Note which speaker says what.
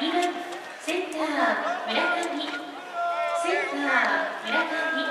Speaker 1: 2番センター村上。センター村上。